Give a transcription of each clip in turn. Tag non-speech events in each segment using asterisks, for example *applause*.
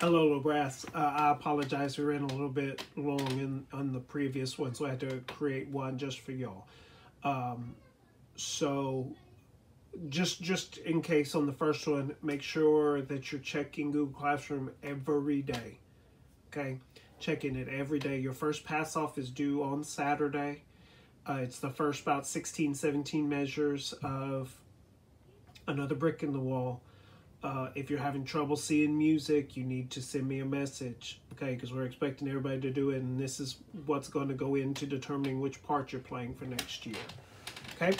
Hello, low brass. Uh, I apologize. We ran a little bit long in on the previous one, so I had to create one just for y'all. Um, so, just just in case on the first one, make sure that you're checking Google Classroom every day. Okay, checking it every day. Your first pass off is due on Saturday. Uh, it's the first about 16, 17 measures of another brick in the wall. Uh, if you're having trouble seeing music, you need to send me a message, okay? Because we're expecting everybody to do it, and this is what's going to go into determining which part you're playing for next year, okay?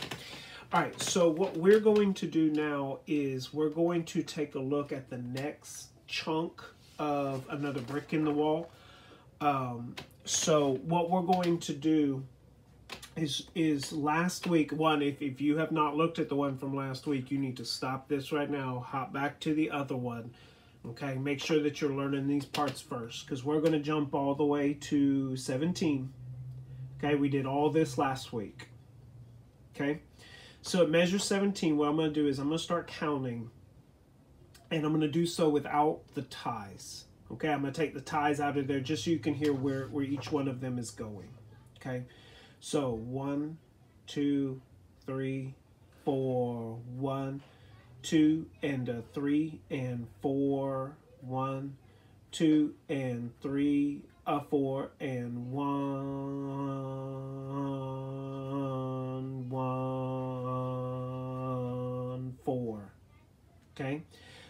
All right, so what we're going to do now is we're going to take a look at the next chunk of another brick in the wall. Um, so what we're going to do is is last week one if, if you have not looked at the one from last week you need to stop this right now hop back to the other one okay? Make sure that you're learning these parts first because we're going to jump all the way to 17 okay? We did all this last week okay? So at measure 17 what i'm going to do is i'm going to start counting and i'm going to do so without the ties okay? I'm going to take the ties out of there just so you can hear where where each one of them is going okay so one, two, three, four, one, two, and a three, and four, one, two, and three, a four, and one, one, four. Okay,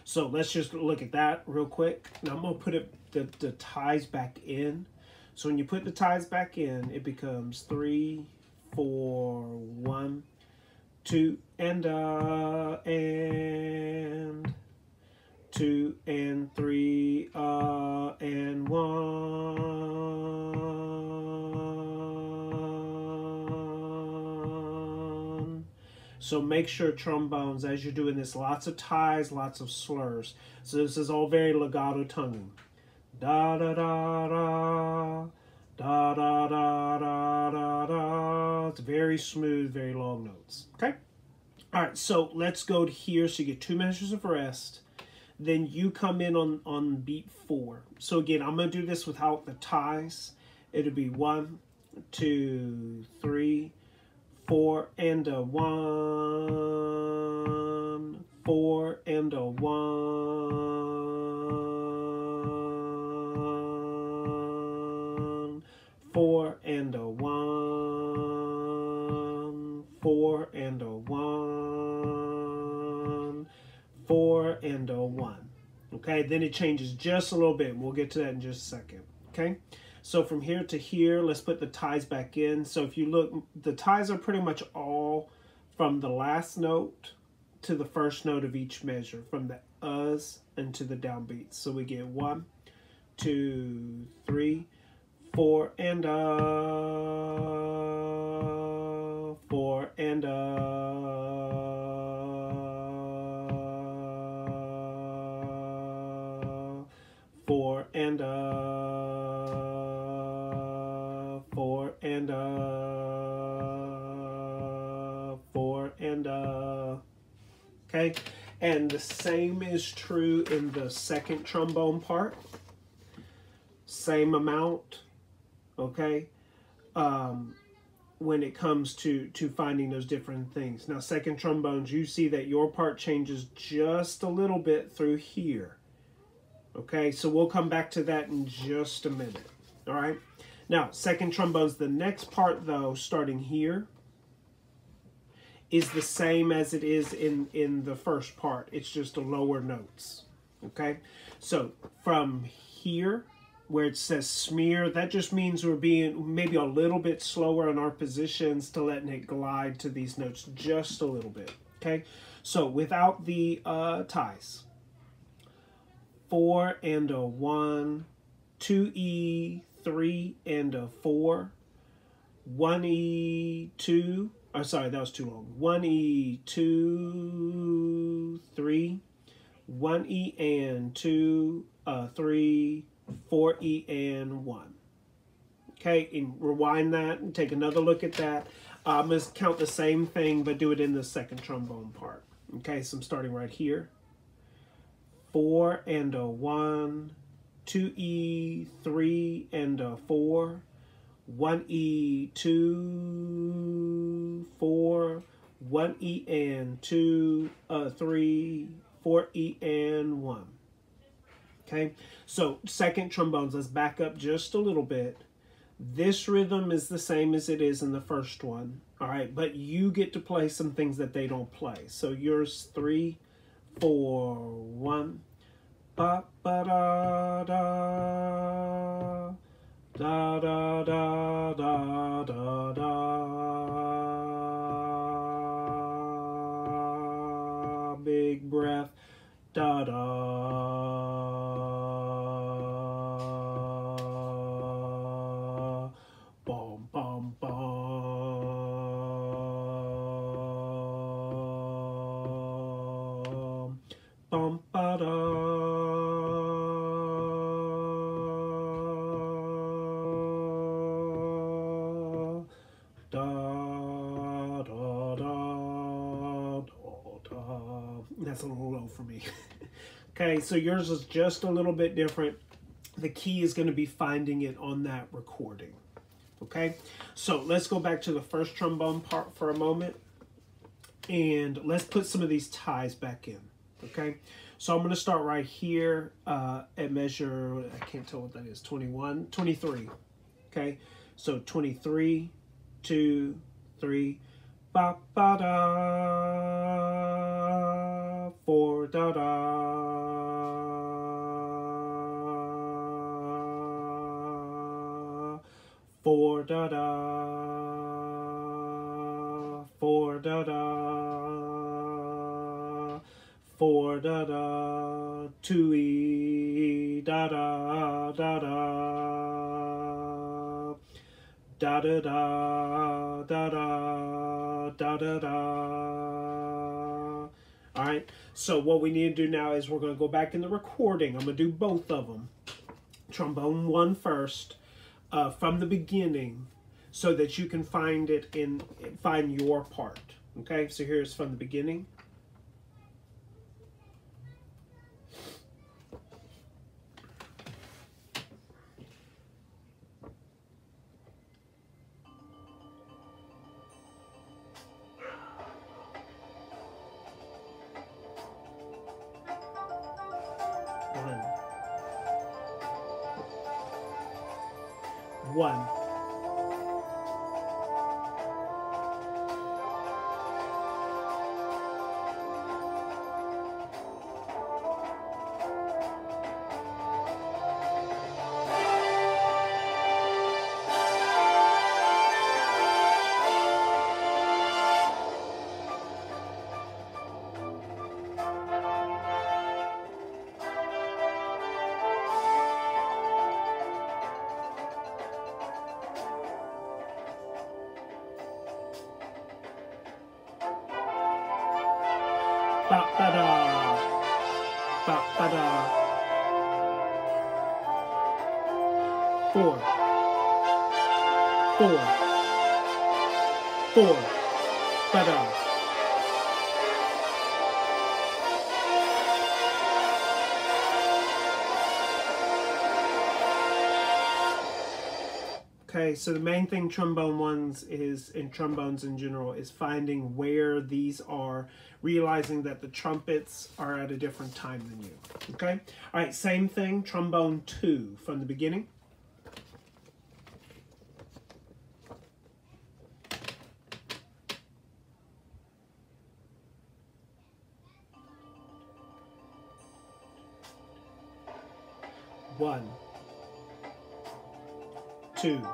so let's just look at that real quick. Now I'm gonna put it the, the ties back in. So when you put the ties back in, it becomes three, four, one, two, and uh, and two and three, uh, and one. So make sure trombones, as you're doing this, lots of ties, lots of slurs. So this is all very legato tonguing da da da da da da da da da da. It's very smooth, very long notes. Okay. All right. So let's go to here. So you get two measures of rest. Then you come in on on beat four. So again, I'm gonna do this without the ties. It'll be one, two, three, four, and a one, four, and a one, and a one, four, and a one, four, and a one. Okay, then it changes just a little bit. We'll get to that in just a second. Okay, so from here to here, let's put the ties back in. So if you look, the ties are pretty much all from the last note to the first note of each measure, from the uhs and to the downbeats. So we get one, two, three, four, and uh, four, and uh, four, and uh, four, and uh, four, and uh, okay? And the same is true in the second trombone part. Same amount, okay? Um, when it comes to to finding those different things. Now, second trombones, you see that your part changes just a little bit through here. Okay, so we'll come back to that in just a minute. All right. Now, second trombones, the next part though, starting here, is the same as it is in in the first part. It's just a lower notes. Okay, so from here where it says smear, that just means we're being maybe a little bit slower in our positions to letting it glide to these notes just a little bit. Okay, so without the uh, ties, four and a one, two E, three and a four, one E, two. Oh, sorry, that was too long. One E, two, three, one E and two, uh, three, four E and one. Okay, and rewind that and take another look at that. Uh, I'm going to count the same thing, but do it in the second trombone part. Okay, so I'm starting right here. Four and a one, two E, three and a four, one E, two, four, one E and two, uh, three, four E and one. Okay, so second trombones, let's back up just a little bit. This rhythm is the same as it is in the first one, all right, but you get to play some things that they don't play. So yours three, four, one, ba ba da da da da da da da da. Big breath. Da da bum bum bum. Bum ba da da da da da. Da that's a little low for me. *laughs* Okay so yours is just a little bit different. The key is going to be finding it on that recording okay? So let's go back to the first trombone part for a moment. And let's put some of these ties back in okay? So i'm going to start right here uh, at measure i can't tell what that is 21 23 okay? So 23 2 3 ba ba da 4 da da 4 da da. 4 da da. 4 da da. 2 e da da da da. Da da da da da. Da da da. All right so what we need to do now is we're going to go back in the recording. I'm going to do both of them trombone one first uh, from the beginning so that you can find it in find your part. Okay? So here's from the beginning one. Ba ba da. Ba ba da. Four. Four. Four. Ba da. Okay, so the main thing trombone ones is, in trombones in general, is finding where these are, realizing that the trumpets are at a different time than you. Okay? All right, same thing, trombone two from the beginning. One, two,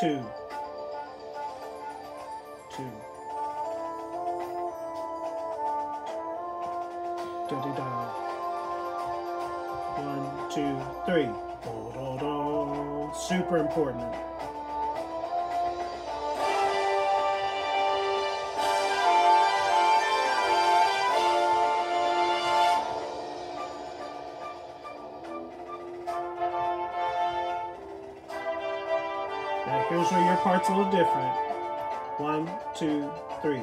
two. Two, three. Super important. Now here's where your part's a little different. One, two, three.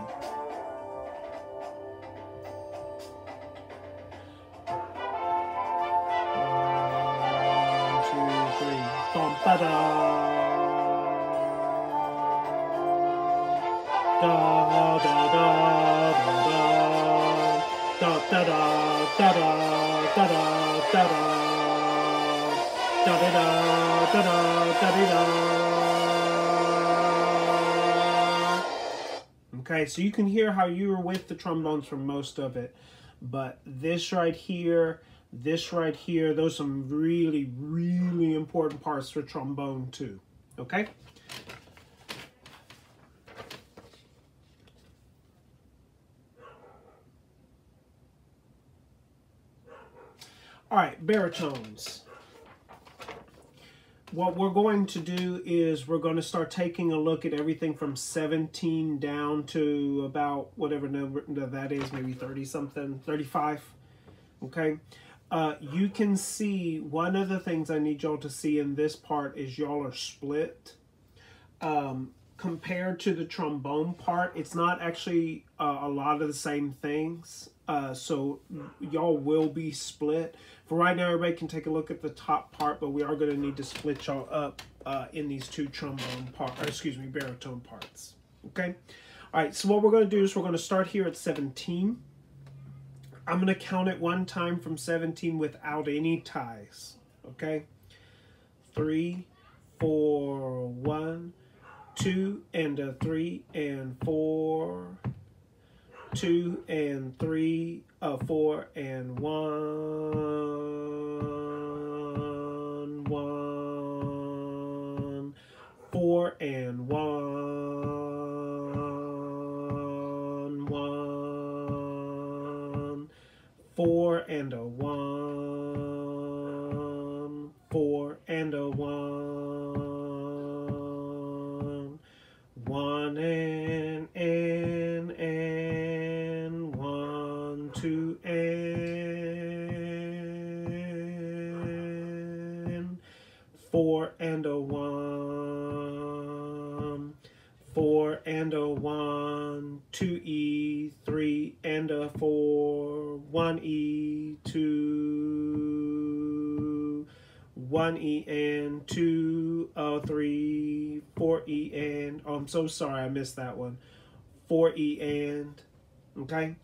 Okay, so you can hear how you were with the trombones for most of it, but this right here, this right here, those are some really, really important parts for trombone too. Okay? All right, baritones. What we're going to do is we're going to start taking a look at everything from 17 down to about whatever number that is, maybe 30 something, 35. Okay. Uh, you can see one of the things I need y'all to see in this part is y'all are split. Um, compared to the trombone part, it's not actually uh, a lot of the same things. Uh, so y'all will be split. For right now, everybody can take a look at the top part, but we are going to need to split y'all up uh, in these two trombone parts, excuse me, baritone parts. Okay. All right. So what we're going to do is we're going to start here at 17. I'm going to count it one time from 17 without any ties. Okay. Three, four, one, two, and a three, and four, two, and three, a four, and one, one, four, and one, one, four, and a one, two, E, three, and a four, one, E, two, one E and two, uh, three, four E and, oh, I'm so sorry, I missed that one. Four E and, okay?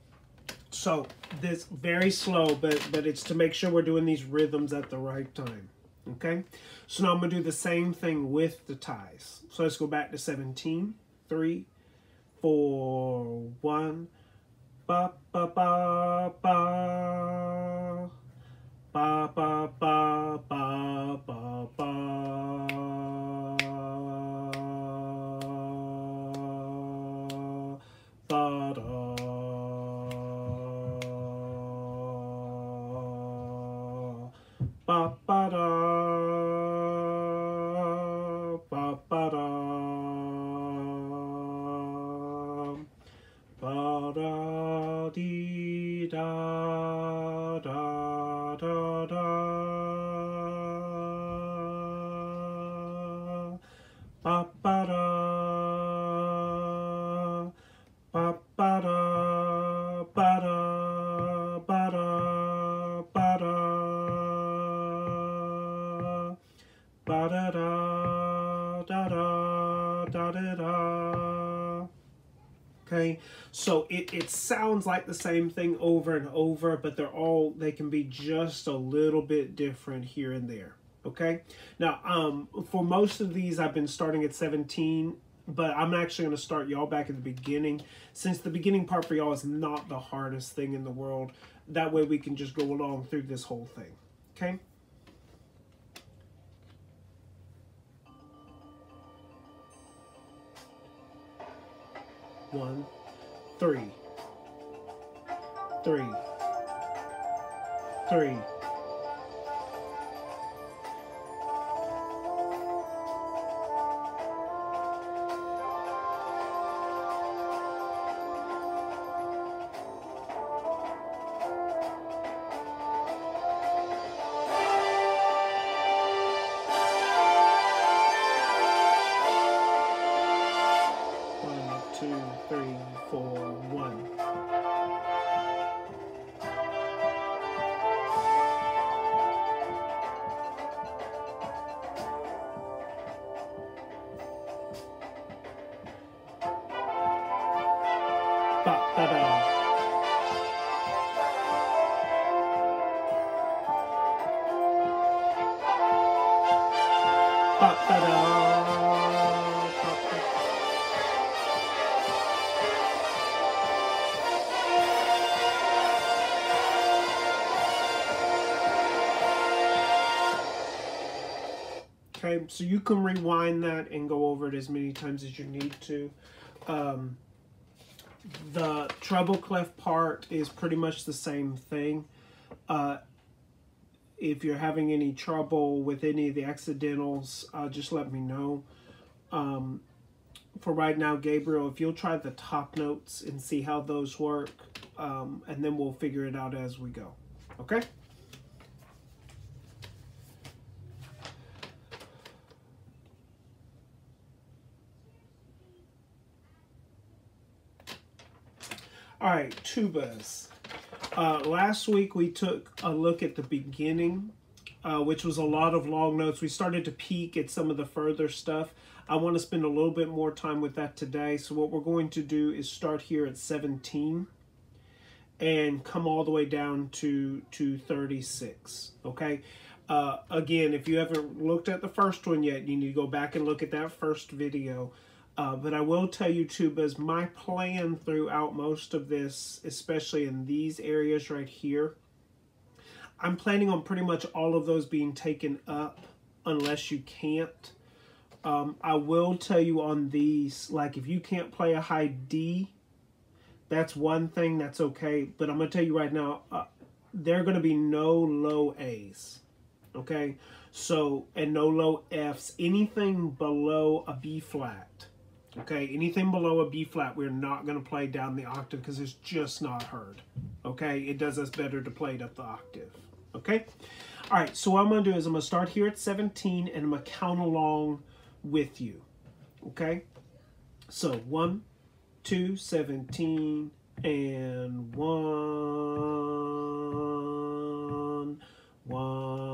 So this very slow, but but it's to make sure we're doing these rhythms at the right time. Okay? So now I'm gonna do the same thing with the ties. So let's go back to 17. Three, four, one, ba ba ba ba. Ba ba da ba da ba da ba da da da da da da da da Okay, so it, it sounds like the same thing over and over, but they're all, they can be just a little bit different here and there. Okay, now um, for most of these, I've been starting at 17, but I'm actually going to start y'all back at the beginning, since the beginning part for y'all is not the hardest thing in the world. That way we can just go along through this whole thing. Okay. One, three, three, three. So you can rewind that and go over it as many times as you need to. Um, the treble clef part is pretty much the same thing. Uh, if you're having any trouble with any of the accidentals, uh, just let me know. Um, for right now, Gabriel, if you'll try the top notes and see how those work, um, and then we'll figure it out as we go. Okay? All right, tubas. Uh, last week we took a look at the beginning, uh, which was a lot of long notes. We started to peek at some of the further stuff. I want to spend a little bit more time with that today. So what we're going to do is start here at 17 and come all the way down to, to 36, okay? Uh, again, if you haven't looked at the first one yet, you need to go back and look at that first video. Uh, but I will tell you because my plan throughout most of this, especially in these areas right here, I'm planning on pretty much all of those being taken up unless you can't. Um, I will tell you on these, like if you can't play a high D, that's one thing that's okay. But I'm going to tell you right now, uh, there are going to be no low A's. Okay? So, and no low F's. Anything below a B flat Okay, anything below a B flat, we're not going to play down the octave because it's just not heard. Okay, it does us better to play it up the octave. Okay, all right, so what I'm going to do is I'm going to start here at 17 and I'm going to count along with you. Okay, so one, two, 17, and one, one.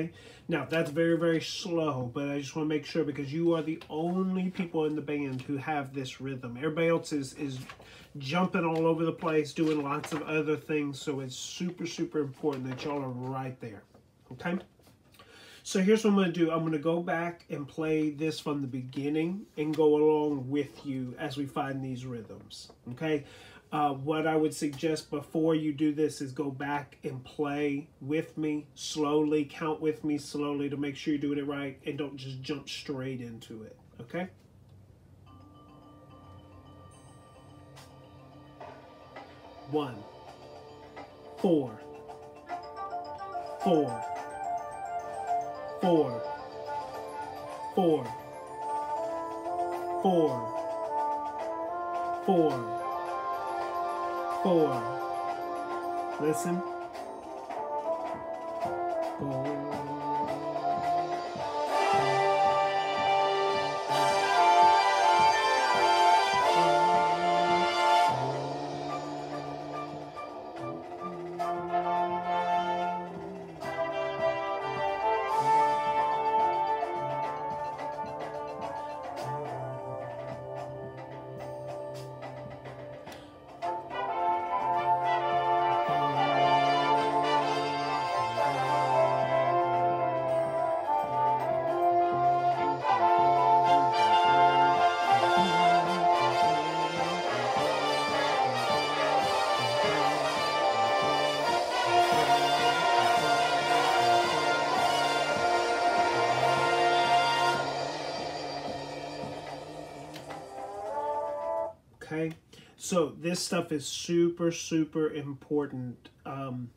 Okay? Now, that's very, very slow, but I just want to make sure because you are the only people in the band who have this rhythm. Everybody else is, is jumping all over the place, doing lots of other things, so it's super, super important that y'all are right there, okay? So here's what I'm going to do. I'm going to go back and play this from the beginning and go along with you as we find these rhythms, okay? Uh, what I would suggest before you do this is go back and play with me slowly, count with me slowly to make sure you're doing it right and don't just jump straight into it, okay? One, four, four, four, four, four, four four. Listen. Four. So this stuff is super super important. Um,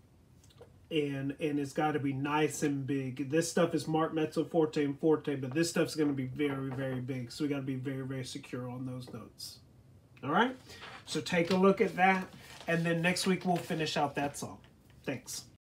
and and it's got to be nice and big. This stuff is marked mezzo forte and forte, but this stuff's going to be very very big. So we got to be very very secure on those notes. All right. So take a look at that, and then next week we'll finish out that song. Thanks.